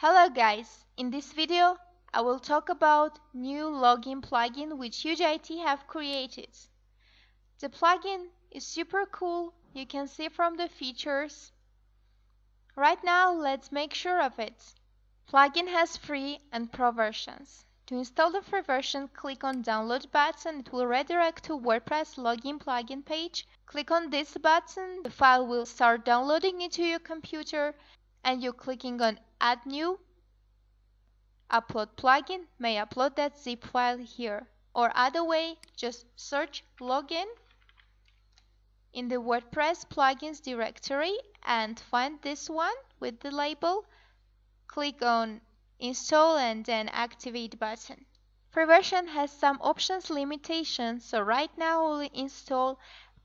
Hello guys, in this video I will talk about new login plugin which HugeIT have created. The plugin is super cool, you can see from the features. Right now let's make sure of it. Plugin has free and pro versions. To install the free version, click on download button, it will redirect to WordPress login plugin page. Click on this button, the file will start downloading into your computer and you clicking on add new upload plugin may upload that zip file here. Or other way just search login in the WordPress plugins directory and find this one with the label. Click on install and then activate button. Proversion has some options limitations so right now we'll install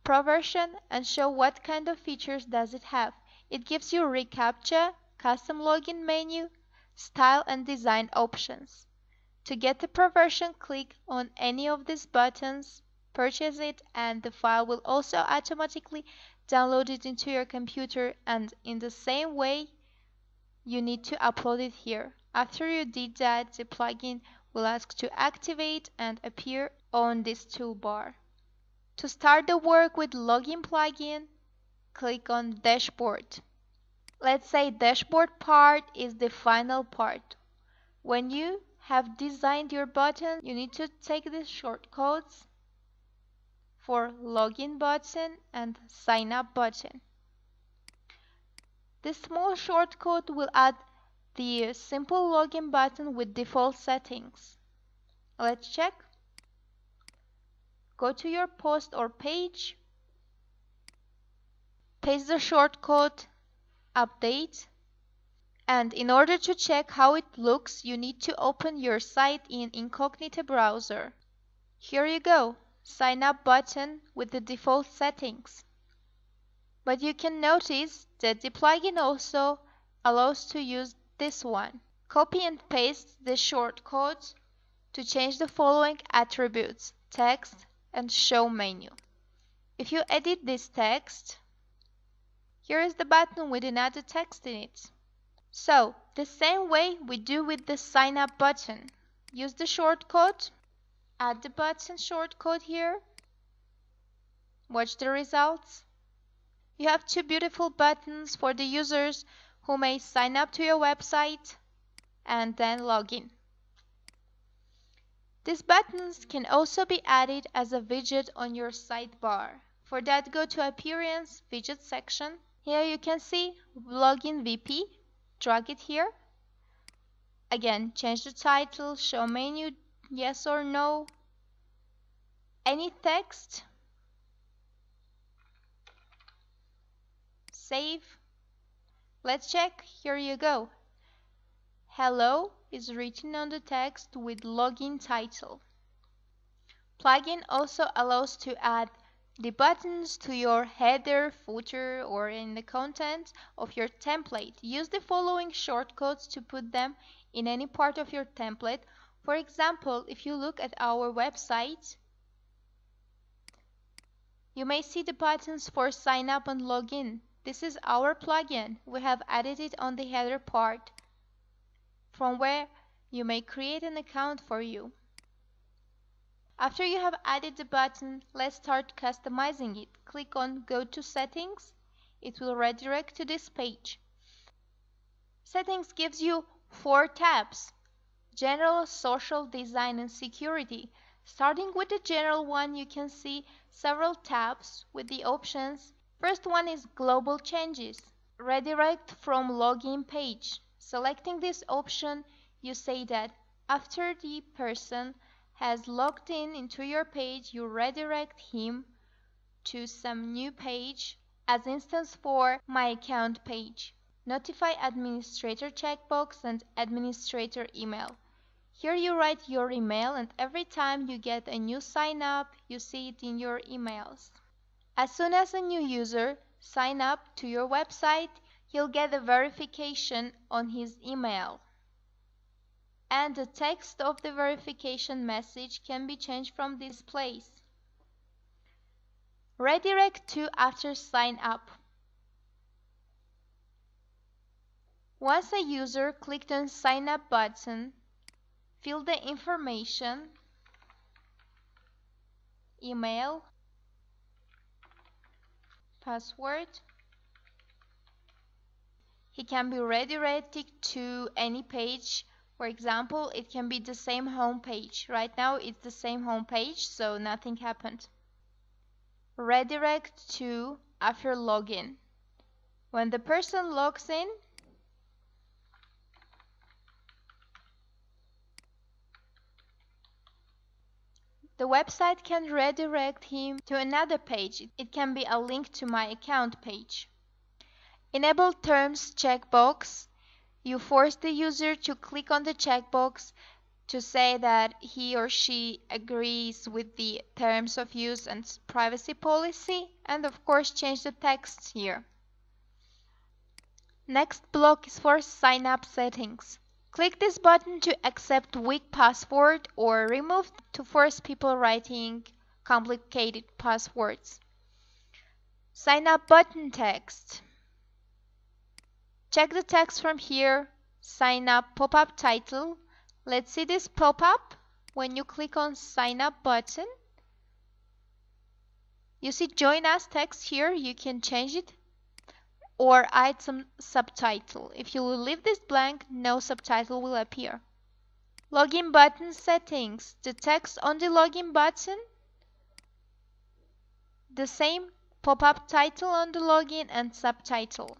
Proversion and show what kind of features does it have. It gives you reCAPTCHA custom login menu, style and design options. To get the pro version, click on any of these buttons, purchase it, and the file will also automatically download it into your computer and in the same way you need to upload it here. After you did that, the plugin will ask to activate and appear on this toolbar. To start the work with login plugin, click on dashboard. Let's say dashboard part is the final part. When you have designed your button, you need to take the shortcodes for login button and sign up button. This small shortcode will add the simple login button with default settings. Let's check. Go to your post or page, paste the shortcode update and in order to check how it looks you need to open your site in incognito browser. Here you go, sign up button with the default settings. But you can notice that the plugin also allows to use this one. Copy and paste the shortcodes to change the following attributes, text and show menu. If you edit this text, here is the button with another text in it. So, the same way we do with the sign up button. Use the shortcode, add the button shortcode here, watch the results. You have two beautiful buttons for the users who may sign up to your website and then log in. These buttons can also be added as a widget on your sidebar. For that go to Appearance Widget section here you can see login VP. Drag it here. Again, change the title, show menu, yes or no. Any text. Save. Let's check. Here you go. Hello is written on the text with login title. Plugin also allows to add the buttons to your header, footer, or in the content of your template. Use the following shortcodes to put them in any part of your template. For example, if you look at our website, you may see the buttons for sign up and login. This is our plugin. We have added it on the header part from where you may create an account for you. After you have added the button, let's start customizing it. Click on Go to Settings. It will redirect to this page. Settings gives you four tabs. General, Social, Design and Security. Starting with the general one, you can see several tabs with the options. First one is Global Changes. Redirect from login page. Selecting this option, you say that after the person has logged in into your page, you redirect him to some new page as instance for My Account page. Notify Administrator checkbox and Administrator email. Here you write your email and every time you get a new sign up, you see it in your emails. As soon as a new user sign up to your website, he'll get a verification on his email and the text of the verification message can be changed from this place. Redirect to after sign up. Once a user clicked on sign up button, fill the information, email, password, he can be redirected to any page. For example, it can be the same home page. Right now it's the same home page, so nothing happened. Redirect to after login. When the person logs in, The website can redirect him to another page. It can be a link to my account page. Enable Terms checkbox. You force the user to click on the checkbox to say that he or she agrees with the terms of use and privacy policy and of course change the text here. Next block is for sign up settings. Click this button to accept weak password or remove to force people writing complicated passwords. Sign up button text. Check the text from here. Sign up pop-up title. Let's see this pop-up. When you click on sign up button, you see join us text here. You can change it or add some subtitle. If you leave this blank, no subtitle will appear. Login button settings. The text on the login button. The same pop-up title on the login and subtitle.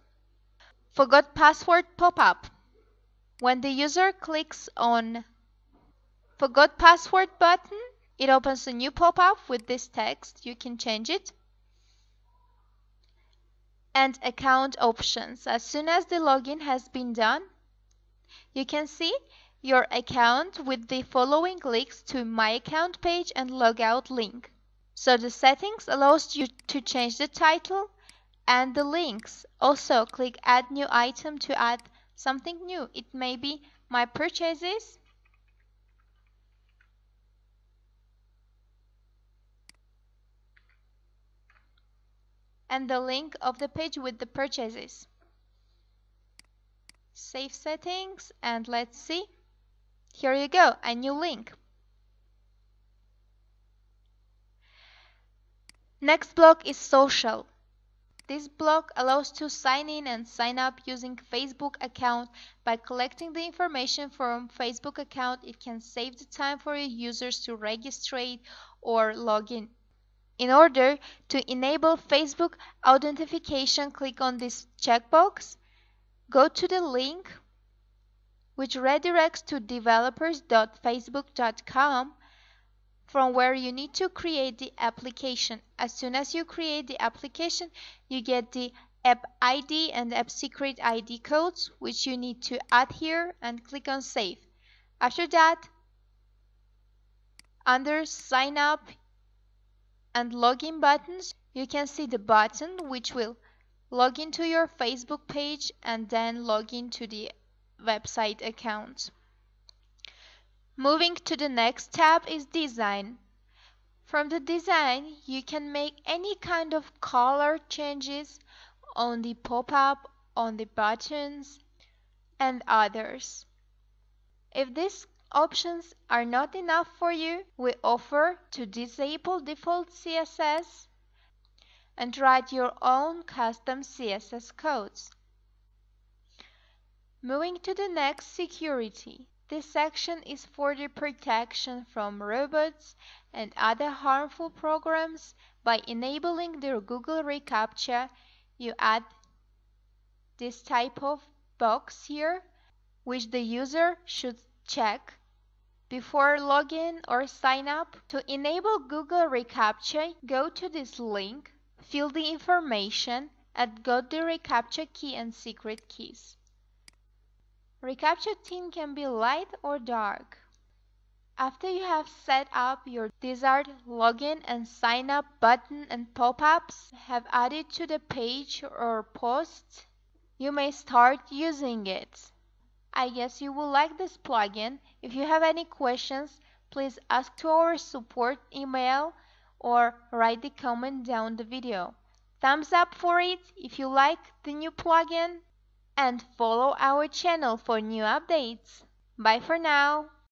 Forgot password pop-up. When the user clicks on Forgot password button, it opens a new pop-up with this text. You can change it. And account options. As soon as the login has been done, you can see your account with the following links to my account page and logout link. So the settings allows you to change the title, and the links. Also click add new item to add something new. It may be my purchases and the link of the page with the purchases. Save settings and let's see. Here you go, a new link. Next block is social. This block allows to sign in and sign up using Facebook account. By collecting the information from Facebook account, it can save the time for your users to register or log in. In order to enable Facebook authentication, click on this checkbox, go to the link which redirects to developers.facebook.com from where you need to create the application. As soon as you create the application, you get the app ID and app secret ID codes, which you need to add here and click on save. After that, under sign up and login buttons, you can see the button which will log into your Facebook page and then log into the website account. Moving to the next tab is design. From the design, you can make any kind of color changes on the pop-up, on the buttons, and others. If these options are not enough for you, we offer to disable default CSS and write your own custom CSS codes. Moving to the next security. This section is for the protection from robots and other harmful programs. By enabling the Google reCAPTCHA, you add this type of box here, which the user should check before login or sign up. To enable Google reCAPTCHA, go to this link, fill the information, and got the reCAPTCHA key and secret keys. ReCAPTCHA theme can be light or dark. After you have set up your desired login and sign up button and pop-ups have added to the page or post, you may start using it. I guess you will like this plugin. If you have any questions, please ask to our support email or write the comment down the video. Thumbs up for it if you like the new plugin and follow our channel for new updates. Bye for now.